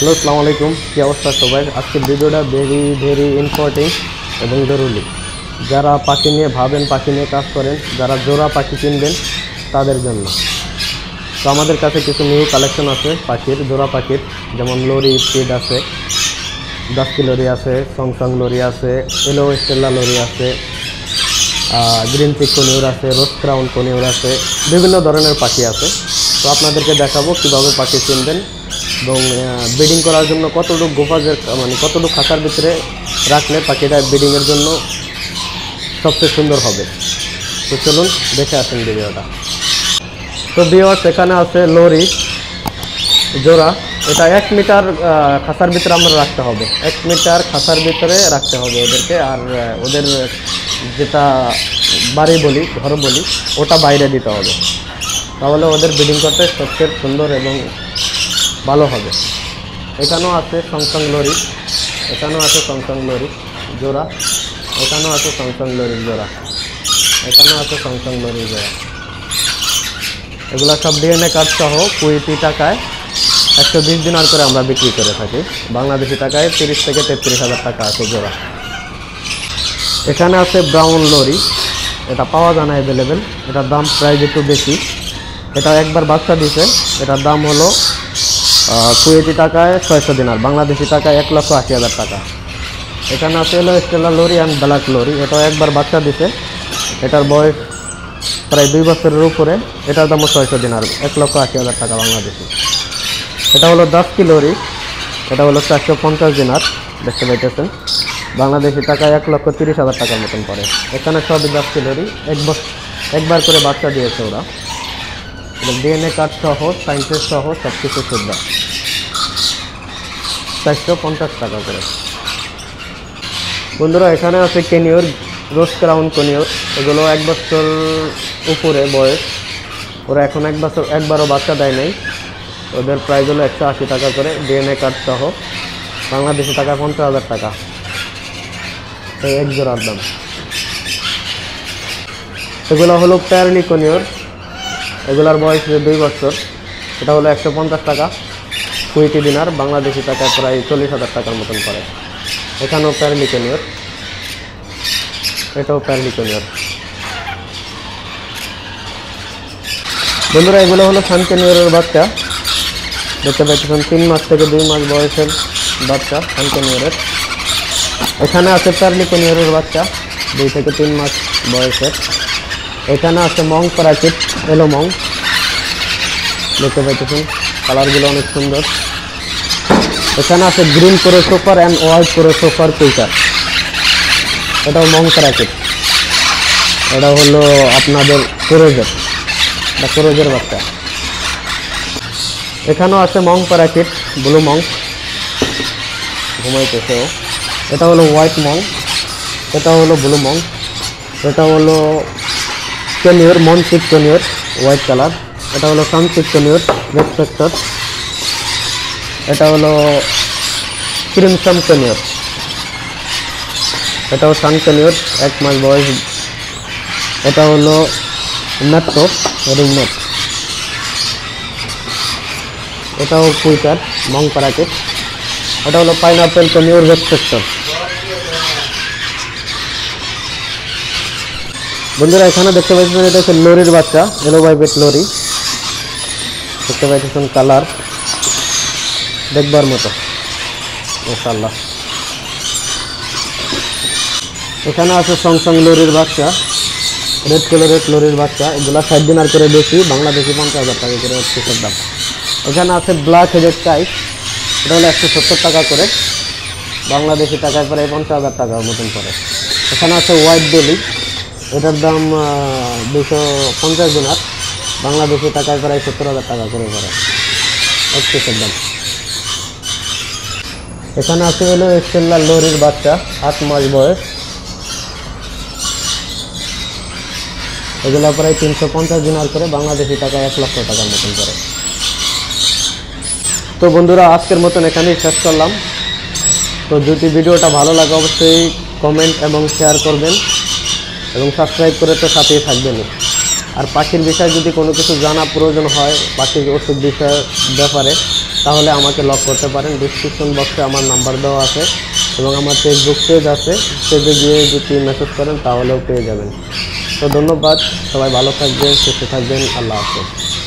Hello, আসসালামু আলাইকুম। কী অবস্থা সবাই? আজকের ভিডিওটা ভেরি ভেরি ইম্পর্টেন্ট এবং জরুরি। যারা পাখি নিয়ে ভাবেন, পাখি নিয়ে কাজ করেন, যারা জোড়া পাখি কিনবেন, তাদের জন্য। তো আমাদের কাছে কিছু নিউ কালেকশন আছে পাখির, জোড়া পাখির। যেমন লরি স্পিড আছে ডাস্কি লরি আছে সংসং লরি আছে এলো স্টেল্লা লরি আছে গ্রিন চিক কনিউর আছে রোজ ক্রাউন কনিউর আছে, বিভিন্ন ধরনের পাখি আছে। তো আপনাদেরকে দেখাবো কীভাবে পাখি চিনবেন এবং ব্রিডিং করার জন্য কতটুকু গোফাজের মানে কতটুকু খাঁচার ভিতরে রাখলে পাখিটা ব্রিডিংয়ের জন্য সবচেয়ে সুন্দর হবে? তো চলুন দেখে আসেন ভিডিওটা। তো বিওয়ার্স এখানে আছে লরি, জোড়া। এটা এক মিটার খাঁচার ভিতরে আমরা রাখতে হবে। এক মিটার খাঁচার ভিতরে রাখতে হবে ওদেরকে। আর ওদের যেটা বাড়ি বলি, ঘর বলি, ওটা বাইরে দিতে হবে। তাহলে ওদের ব্রিডিং করতে সবচেয়ে সুন্দর এবং ভালো হবে। এখানেও আছে সংসং লরি, এখানেও আছে সংসং লরি, জোড়া, এখানেও আছে সংসং লরির জোড়া, এখানেও আছে সংসং লরির জোড়া। এগুলো সব ডিএনএ কার্ড সহ কুড়িটি টাকায় একশো বিশ দিন আর করে আমরা বিক্রি করে থাকি। বাংলাদেশি টাকায় তিরিশ থেকে তেত্রিশ হাজার টাকা আছে জোড়া। এখানে আছে ব্রাউন লরি, এটা পাওয়া যায় না অ্যাভেলেবেল এটার দাম প্রাইস একটু বেশি। এটা একবার বাচ্চা দিছে, এটার দাম হলো কুয়েতি টাকায় ছয়শো দিনার, বাংলাদেশি টাকায় এক লক্ষ আশি হাজার টাকা। এখানে আছে হলো Stella lory and black lory, এটাও একবার বাচ্চা দিছে। এটার বয়স প্রায় দুই বছরের উপরে, এটার দামও ছয়শো দিনার, এক লক্ষ আশি হাজার টাকা বাংলাদেশি। এটা হলো দশ কিলোরি এটা হলো চারশো পঞ্চাশ দিনার, দেখতে পাইতেছেন। বাংলাদেশি টাকায় এক লক্ষ তিরিশ হাজার টাকার মতন পড়ে। এখানে সবই দশ কিলোরি এক বছর একবার করে বাচ্চা দিয়েছে ওরা। ডিএনএ কার্ড সহ সাইন্সের সহ সব কিছু সুবিধা। চারশো পঞ্চাশ টাকা করে। বন্ধুরা, এখানে আছে কেনিওর রোজ ক্রাউন কনিওর। এগুলো এক বছর উপরে বয়স। ওরা এখন এক বছর, একবারও বাচ্চা দেয় নাই। ওদের প্রাইস হলো একশো আশি টাকা করে ডিএনএ কার্ড সহ। বাংলাদেশি টাকা পঞ্চাশ হাজার টাকা। এই এক জোড়ার দাম। এগুলো হলো প্যারলি কনিওর। এগুলার বয়স যে দুই বছর। এটা হলো একশো পঞ্চাশ টাকা। কুইটি দিনার বাংলাদেশি টাকা প্রায় চল্লিশ হাজার টাকার মতন পড়ে। এখানেও প্যারলিকনিয়র। এটাও প্যারলিকনিয়র। বন্ধুরা, এগুলো হলো সানকেনিয়রের বাচ্চা। দেখতে পাচ্ছেন, তিন মাস থেকে দুই মাস বয়সের বাচ্চা সানকেনিয়রের। এখানে আছে প্যারলিকনিয়রের বাচ্চা, দুই থেকে তিন মাস বয়সের। এখানে আছে মং প্যারাকিট এলো মং। দেখতে পাইতেছেন, কালারগুলো অনেক সুন্দর। এখানে আছে গ্রিন করে সোফার অ্যান্ড হোয়াইট করে সোফার কুইকার এটাও মং প্যারাকিট এটা হলো আপনাদের কোরোজের, এটা কোরোজের বাচ্চা। এখানেও আছে মং প্যারাকিট ব্লু মং। ঘুমাইতেছে। এটা হলো হোয়াইট মং, এটা হলো ব্লু মং। এটা হলো কেনিওর মন চিক কেনিওর হোয়াইট কালার এটা হলো সান চিক কেনিওর রেড ফ্যাক্টর এটা হলো ক্রিমসাম কেনিওর এটাও সান কেনিওর এক মাস বয়স। এটা হলো নেট্টো রিং নেট এটাও কুইটার মং প্যারাকেট এটা হলো পাইনাপেল কেনিওর রেড ফ্যাক্টর বন্ধুরা, এখানে দেখতে পাচ্ছেন এটা হচ্ছে লরির বাচ্চা এলো বাইবেট লরি। দেখতে পাচ্ছেন কালার, দেখবার মতো, মাশাআল্লাহ। এখানে আছে সংসং লরির বাচ্চা রেড কালারের লরির বাচ্চা, এগুলা ষাট দিনার করে বেশি, বাংলাদেশি পঞ্চাশ হাজার টাকা করে হচ্ছে সব দাম। এখানে আছে ব্ল্যাক হেডের টাইপ এটা হলো একশো সত্তর টাকা করে, বাংলাদেশি টাকায় প্রায় পঞ্চাশ হাজার টাকার মতন পড়ে এখানে আছে হোয়াইট বেলি এটার দাম দুশো পঞ্চাশ দিনার। বাংলাদেশি টাকায় প্রায় সত্তর হাজার টাকা করে পড়ে। এক দাম। এখানে আছে হলো স্টেল্লা লরির বাচ্চা, আট মাস বয়স। এগুলো প্রায় তিনশো পঞ্চাশ দিনার করে বাংলাদেশি টাকায় এক লক্ষ টাকার মতন করে। তো বন্ধুরা, আজকের মতন এখানেই শেষ করলাম। তো যদি ভিডিওটা ভালো লাগে, অবশ্যই কমেন্ট এবং শেয়ার করবেন। এবং সাবস্ক্রাইব করে তো সাথেই থাকবেনই আর পাখির বিষয়ে যদি কোনো কিছু জানা প্রয়োজন হয়, পাখির ওষুধ বিষয়ের ব্যাপারে, তাহলে আমাকে লক করতে পারেন। ডিসক্রিপশন বক্সে আমার নাম্বার দেওয়া আছে এবং আমার ফেসবুক পেজ আছে। পেজে গিয়ে যদি মেসেজ করেন, তাহলেও পেয়ে যাবেন। তো ধন্যবাদ, সবাই ভালো থাকবেন, সুস্থ থাকবেন, আল্লাহ হাফেজ।